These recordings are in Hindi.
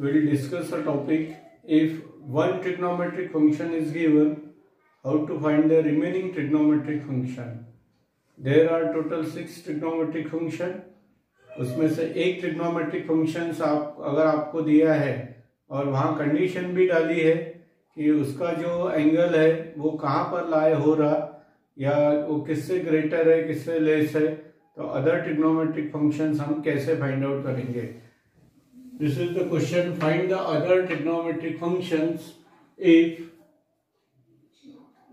we'll discuss a topic if one trigonometric function is given, how to find the remaining trigonometric function. There are total six trigonometric function. उसमें से एक ट्रिग्नोमेट्रिक फ़ंक्शन आप अगर आपको दिया है और वहाँ कंडीशन भी डाली है कि उसका जो एंगल है वो कहाँ पर लाए हो रहा या वो किससे ग्रेटर है किससे लेस है तो अदर ट्रिग्नोमेट्रिक फ़ंक्शंस हम कैसे फाइंड आउट करेंगे This is the question. Find the other trigonometric functions if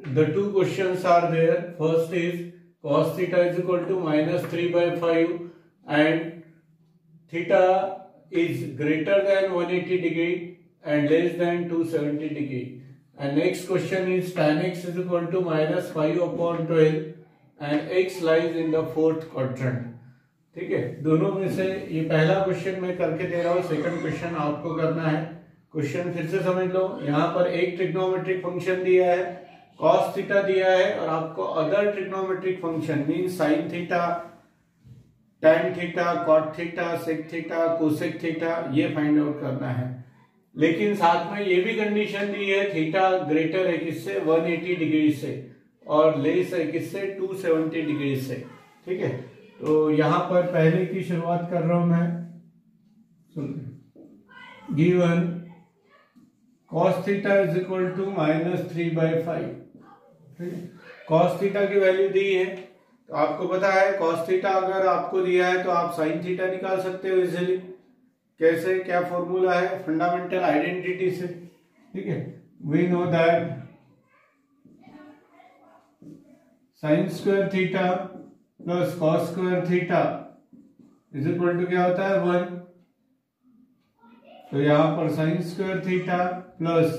the two questions are there. First is cos theta is equal to minus 3 by 5 and theta is greater than 180 degree and less than 270 degree. And next question is tan x is equal to minus 5 upon 12 and x lies in the fourth quadrant. ठीक है? दोनों में से ये पहला क्वेश्चन मैं करके दे रहा हूँ सेकंड क्वेश्चन आपको करना है। क्वेश्चन फिर से समझ लो। यहाँ पर एक ट्रिग्नोमेट्रिक फ़ंक्शन दिया है कॉस थीटा दिया है, और आपको other trigonometric function mean sine theta tan theta cot theta sec theta cosec theta ये फाइंड आउट करना है। लेकिन साथ में ये भी कंडीशन दी है थीटा ग्रेटर है किससे? 180 डिग्री से, और लेस है किससे? 270 डिग्री से। ठीक है? तो यहाँ पर पहले की शुरुआत कर रहा हूँ मैं। Given cos theta is equal to minus three by five cos theta की वैल्यू दी है। तो आपको पता है कॉस थीटा अगर आपको दिया है तो आप साइन थीटा निकाल सकते हो इजिली कैसे? क्या फॉर्मूला है? फंडामेंटल आइडेंटिटी से। ठीक है? We know that sine square theta plus cos square theta is equal to क्या होता है? वन तो यहाँ पर sine square theta plus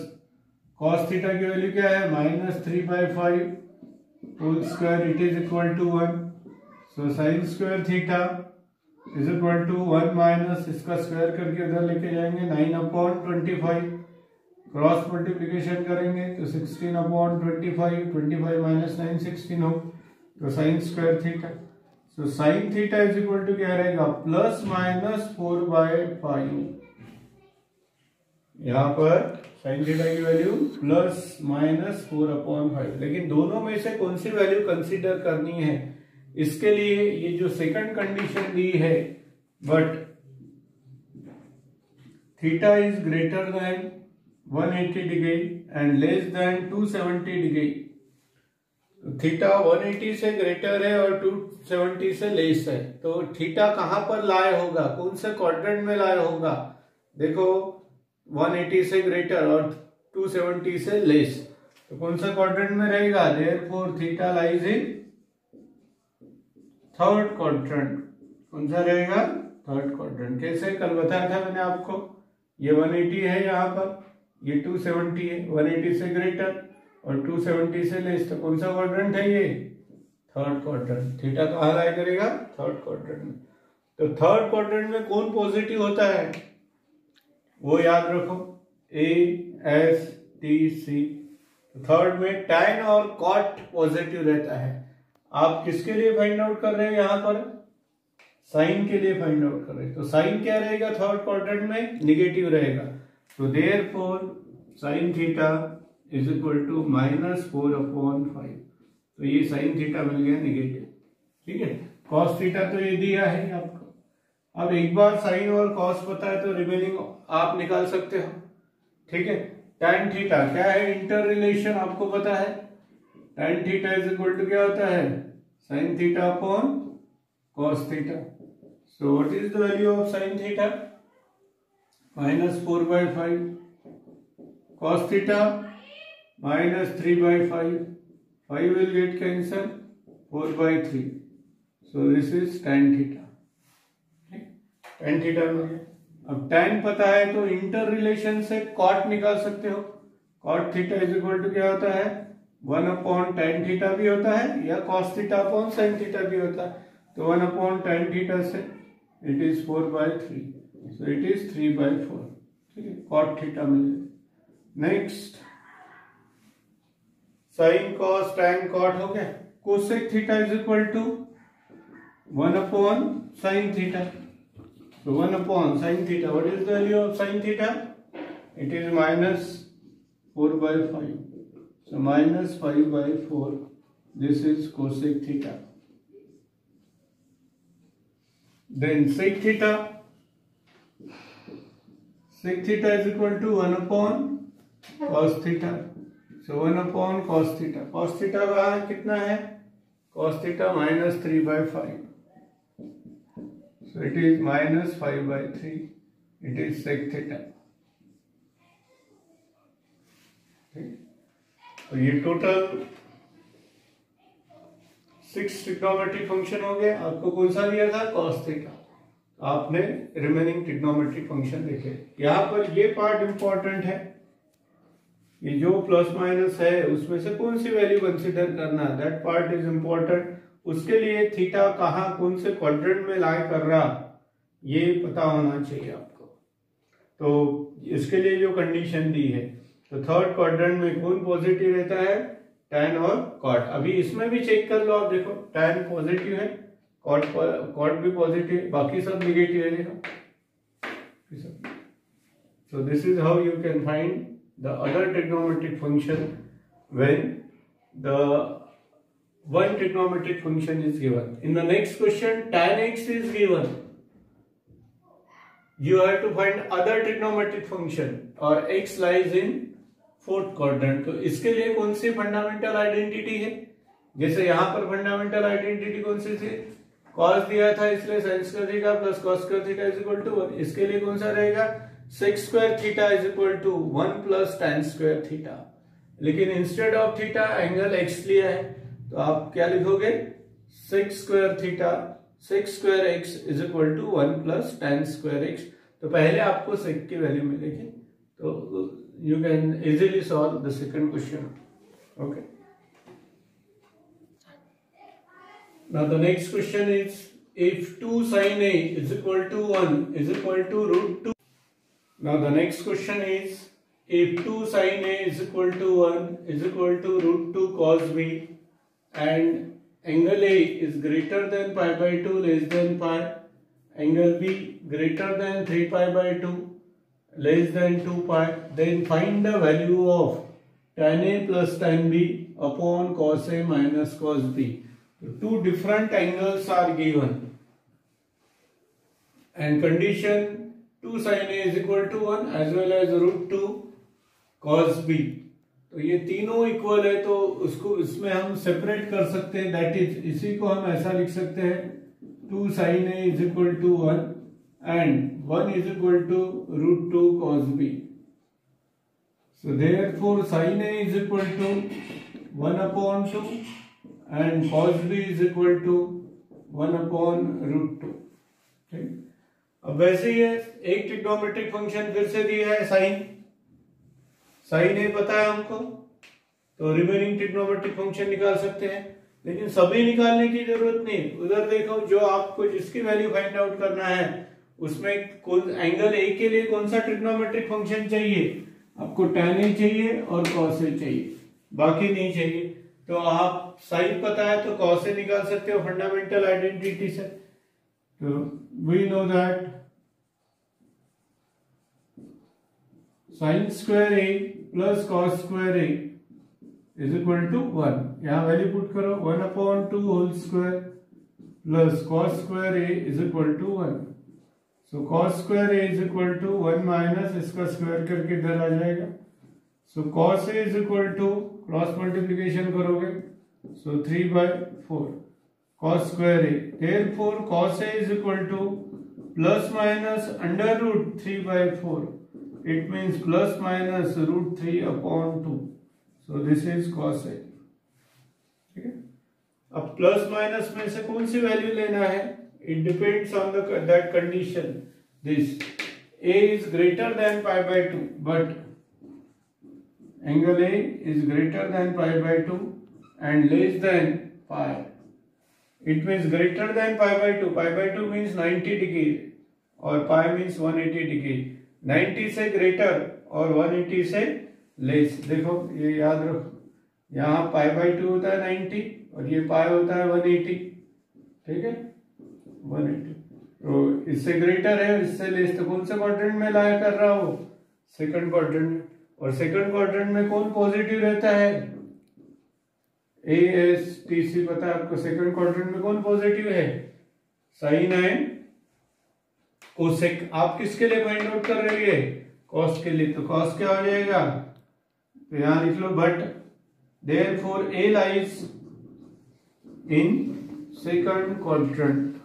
cos theta की वैल्यू क्या है? Minus three by five whole square it is equal to one so sine square theta is equal to one minus इसका स्क्वायर करके उधर लेके जाएँगे nine upon twenty five cross multiplication करेंगे तो sixteen upon twenty five twenty five minus nine sixteen हो। तो sine square theta so sine theta is equal to क्या रहेगा? Plus minus four by five यहाँ पर साइन थीटा की value plus minus four upon five लेकिन दोनों में से कौन सी वैल्यू कंसीडर करनी है? इसके लिए ये जो सेकंड कंडीशन दी है but theta is greater than 180 degree and less than 270 degree theta 180 से ग्रेटर है और 270 से लेस है। तो थीटा कहाँ पर लाए होगा? कौन से क्वाड्रेंट में लाए होगा? देखो 180 से ग्रेटर और 270 से लेस। तो कौन सा क्वाड्रेंट में रहेगा? Therefore theta lies in third quadrant कौन सा रहेगा? थर्ड क्वाड्रेंट कैसे? कल बताया था मैंने आपको। ये 180 है यहाँ पर, ये 270 है। 180 से ग्रेटर और 270 से लेस तो कौन सा क्वाड्रेंट है ये? थर्ड क्वाड्रेंट थीटा कहा लाया करेगा? थर्ड क्वाड्रेंट में. तो थर्ड क्वाड्रेंट में कौन पॉजिटिव होता है? वो याद रखो. A S T C third में टैन और कॉट पॉजिटिव रहता है. आप किसके लिए फाइंड आउट कर रहे हैं यहाँ पर? साइन के लिए फाइंड आउट कर रहे हैं. तो साइन क्या रहेगा? थर्ड क्वाड्रेंट में निगेटिव रहेगा. तो therefore sine theta is equal to minus four upon five तो ये साइन थीटा मिल गया निगेटिव ठीक है? कॉस थीटा तो ये दिया है आपको। अब एक बार साइन और कॉस पता है तो रिमेनिंग आप निकाल सकते हो। ठीक है? टेन थीटा क्या है? इंटर रिलेशन आपको पता है। Tan theta is equal to क्या होता है? Sine theta upon cos theta so what is the value of sine theta minus four by five cos theta minus 3 by 5 5 will get cancelled. 4 by 3 so this is tan theta. tan theta में अब tan पता है तो इंटर रिलेशन से cot निकाल सकते हो। Cot theta is equal to क्या होता है? वन अपॉन टेन थीटा भी होता है या cos theta upon sine theta भी होता है। तो वन अपॉन टेन थीटा से it is four by three so it is three by four ठीक है? Cot थीटा मिल जाए next sine cos tan cot हो गया cosec theta is equal to one upon sine theta 1 upon sin theta. What is the value of sin theta? It is minus 4 by 5. So minus 5 by 4. This is cosec theta. Then sec theta. Sec theta is equal to 1 upon cos theta. So 1 upon cos theta. Cos theta वहाँ कितना है? Theta minus 3 by 5. So, it is minus 5 by 3. It is sec theta. तो ये टोटल सिक्स ट्रिग्नोमेट्रिक फ़ंक्शन हो गए आपको कौन सा दिया था कॉस थीटा आपने रिमेनिंग ट्रिग्नोमेट्रिक फ़ंक्शन देखे यहाँ पर ये पार्ट इंपॉर्टेंट है ये जो प्लस माइनस है, उसमें से कौन सी वैल्यू कंसिडर करना? दैट पार्ट इज़ इंपॉर्टेंट उसके लिए थीटा कहा, कौन से क्वाड्रेंट में लाई कर रहा? ये पता होना चाहिए आपको। तो इसके लिए जो कंडीशन दी है तो थर्ड क्वाड्रेंट में कौन पॉजिटिव रहता है? टेन और कॉट अभी इसमें भी चेक कर लो आप, देखो टेन पॉजिटिव है कॉट कॉट भी पॉजिटिव बाकी सब निगेटिव है, देखो। So this is how you can find the other trigonometric function when the one trigonometric function is given. In the next question, tan x is given. You have to find other trigonometric function or x lies in fourth quadrant तो इसके लिए कौन सी फंडामेंटल आइडेंटिटी है जैसे यहाँ पर फंडामेंटल आइडेंटिटी कौन सी थी कॉस दिया था इसलिए sine square theta plus cos square theta is equal to one इसके लिए कौन सा रहेगा sec square theta is equal to one plus tan square theta लेकिन instead of theta angle x लिया है तो आप क्या लिखोगे sec square theta sec square x is equal to one plus tan square x तो पहले आपको सेक की वैल्यू मिलेगी तो you can easily solve the second question. Okay. Now the next question is, if 2 sin A is equal to 1 is equal to root 2. Now the next question is if 2 sin A is equal to 1 is equal to root 2 cos B and angle A is greater than pi by 2 less than pi angle B greater than 3 pi by 2 less than 2 pi then find the value of tan A plus tan B upon cos A minus cos B. Two different angles are given and condition 2 sin A is equal to 1 as well as root 2 cos B. तो ये तीनों इक्वल है तो उसको इसमें हम सेपरेट कर सकते हैं दैट इज़ इसी को हम ऐसा लिख सकते हैं two sine A is equal to one and 1 is equal to root 2 cos b. So therefore sin A is equal to 1 upon 2 and cos b is equal to 1 upon root 2. वैसे ही है एक ट्रिग्नोमेट्रिक फ़ंक्शन फिर से दिया है साइन साइन ए पता है हमको तो रिमेनिंग ट्रिग्नोमेट्रिक फ़ंक्शन निकाल सकते हैं। लेकिन सभी निकालने की ज़रूरत नहीं। उधर देखो, जो आपको जिसकी वैल्यू फाइंड आउट करना है, उसमें कौन एंगल ए के लिए कौन सा ट्रिग्नोमेट्रिक फ़ंक्शन चाहिए? आपको टेन ए चाहिए और कॉस ए चाहिए। बाकी नहीं चाहिए। तो आप साइन पता है तो कॉस ए निकाल सकते हो फंडामेंटल आइडेंटिटी से। तो we know that sine square A plus cos square A is equal to one यहाँ वैल्यू पुट करो one upon two whole square plus cos square A is equal to one so cos square A is equal to one minus इसका स्क्वायर करके इधर आ जाएगा। So cos A is equal to cross multiplication करोगे so three by four cos square A therefore cos A is equal to plus minus under root three by four it means plus minus root three upon two so this is cos A ठीक है अब प्लस माइनस में से कौन सी वैल्यू लेना है it depends on the that condition this a is greater than pi by 2 but angle a is greater than pi by 2 and less than pi it means greater than pi by 2 pi by 2 means 90 degree or pi means 180 degree 90 से greater और 180 से लेस। देखो, ये याद रखो, यहाँ पाई बाई टू होता है 90 और ये पाई होता है 180 ठीक है? 180 तो इससे ग्रेटर है इससे लेस तो कौन से क्वाड्रेंट में लाया कर रहा हो? सेकंड क्वाड्रेंट में। और सेकंड क्वाड्रेंट में कौन पॉजिटिव रहता है? ए एस टी सी पता है आपको? सेकंड क्वाड्रेंट में कौन पॉजिटिव है? साइन एंड कोसेक आप किसके लिए फाइंड आउट कर रही है? कॉस के लिए तो कॉस क्या हो जाएगा? तो यहाँ लिख लो but therefore A lies in second quadrant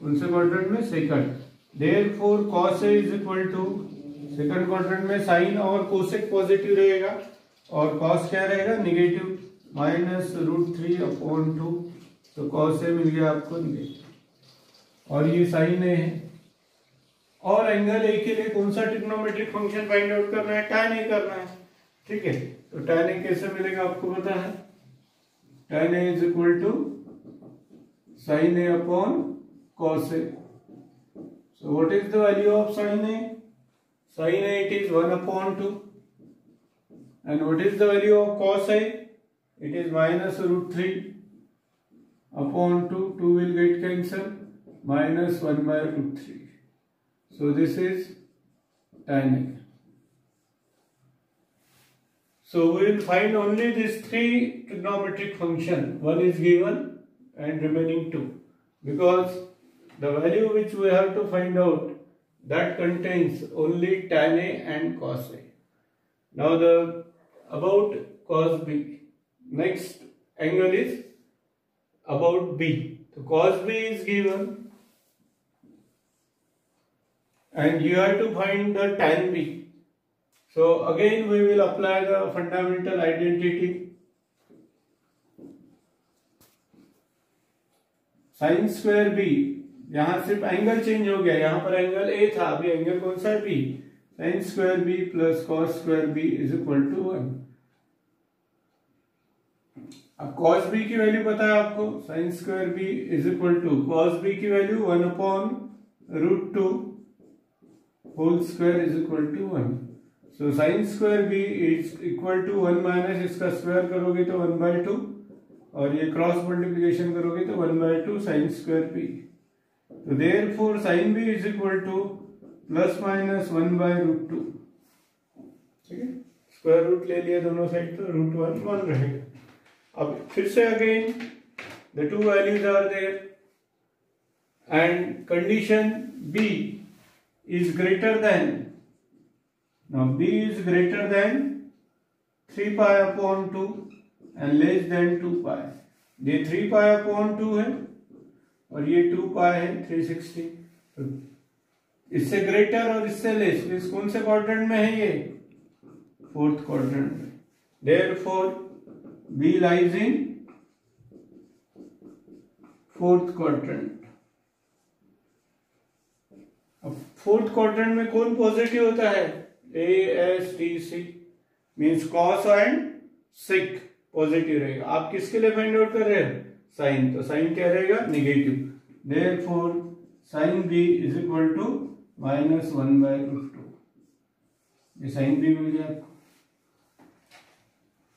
कौन से क्वाड्रेंट में? Second therefore cos A is equal to second quadrant में साइन और कोसेक पॉजिटिव रहेगा। और कॉस क्या रहेगा? Negative minus root three upon two तो कॉस ए मिल गया आपको निगेटिव और ये साइन ए है। और एंगल ए के लिए कौन सा टिक्नोमेट्रिक फ़ंक्शन फाइंड आउट करना है? टैन ए करना है। ठीक है? तो टैन ए कैसे मिलेगा आपको पता है? Tan A is equal to sine A upon cos A so what is the value of sine A sine A it is one upon two and what is the value of cos A it is minus root three upon two two will get cancel minus 1 by root 3 so this is tan so we will find only these three trigonometric function one is given and remaining two because the value which we have to find out that contains only tan A and cos A. Now the about cos B. Next angle is about B. So cos B is given and you have to find the tan B. So, again, we will apply the fundamental identity. Sine square B यहाँ सिर्फ़ एंगल चेंज हो गया। यहाँ पर एंगल ए था। अभी एंगल कौन सा है? B sine square B plus cos square B is equal to one अब कॉस बी की वैल्यू पता है आपको? Sine square B is equal to cos B की value one upon root two whole square is equal to one so sine square B is equal to one minus इसका स्क्वायर करोगे तो वन बाय टू और ये क्रॉस मल्टीप्लीकेशन करोगे तो one by two sine square B तो therefore sine B is equal to plus minus one by root two ठीक है? स्क्वायर रूट ले लिया दोनों साइड तो रूट वन वन रहेगा। अब फिर से again the two values are there and condition B is greater than now, b is greater than 3 pi upon 2 and less than two pi ये थ्री पाई अपॉन टू है और ये टू पाई है थ्री सिक्सटी तो इससे ग्रेटर और इससे लेस इस कौन से क्वाड्रेंट में है ये? फोर्थ क्वाड्रेंट में. Therefore B lies in fourth quadrant अब फोर्थ क्वाड्रेंट में कौन पॉजिटिव होता है? A S T C means cos and sec positive रहेगा। आप किसके लिए फाइंड आउट कर रहे हैं? साइन तो साइन क्या रहेगा? Negative therefore sine B is equal to minus one by root two ये साइन बी मिल गया आपको।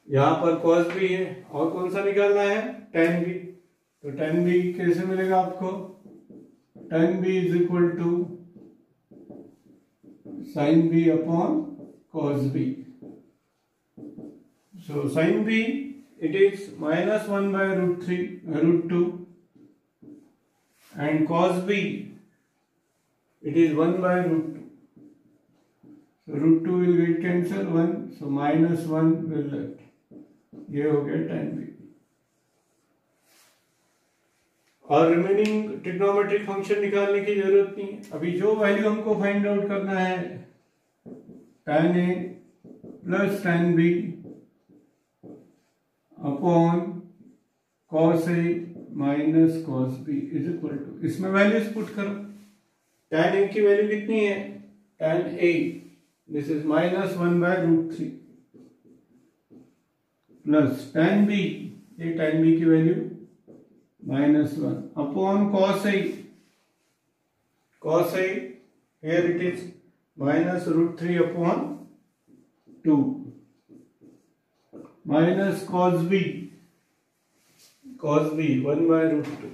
यहाँ पर कॉस भी है। और कौन सा निकालना है? टेन बी तो टेन बी कैसे मिलेगा आपको? Tan B is equal to sine B upon cos B So sin b it is minus 1 by root 3 uh, root 2 and cos b it is 1 by root 2. So root 2 will get cancelled 1 so minus 1 will left. ये हो गया tan b. और रिमेनिंग ट्रिग्नोमेट्रिक फ़ंक्शन निकालने की ज़रूरत नहीं है। अभी जो वैल्यू हमको फाइंड आउट करना है, tan A plus tan B upon cos A minus cos B is equal to इसमें वैल्यूज़ पुट करो। tan ए की वैल्यू कितनी है? tan A this is minus one by root three plus tan B ये tan बी की value minus 1 upon cos i cos i here it is minus root 3 upon 2 minus cos b cos b 1 by root 2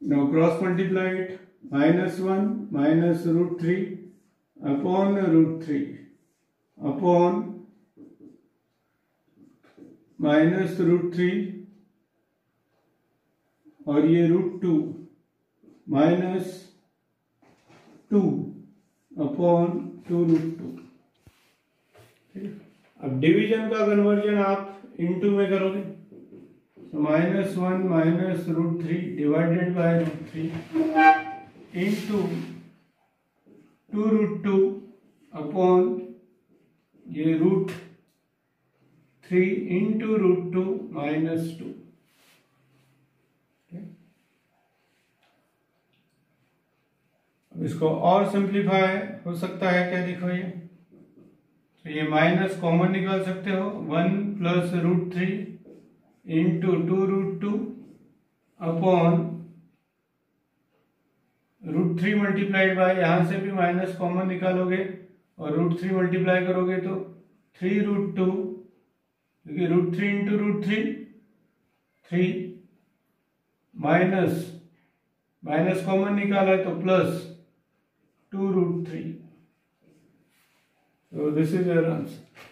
now cross multiply it. Minus 1 minus root 3 upon root 3 upon minus root three और ये root two minus two upon two root two अब डिवीज़न का कन्वर्जन आप इनटू में करोगे। तो minus one minus root three divided by root three into two root two upon ये root three into root two minus two इसको और सिंप्लीफाई हो सकता है क्या देखो ये? तो ये माइनस कॉमन निकाल सकते हो। One plus root three into two root two upon root three multiplied by यहाँ से भी माइनस कॉमन निकालोगे और रूट थ्री मल्टीप्लाई करोगे तो थ्री रूट टू क्योंकि root three into root three three minus minus common निकाला है तो प्लस टू रूट थ्री तो दिस इज़ योर answer.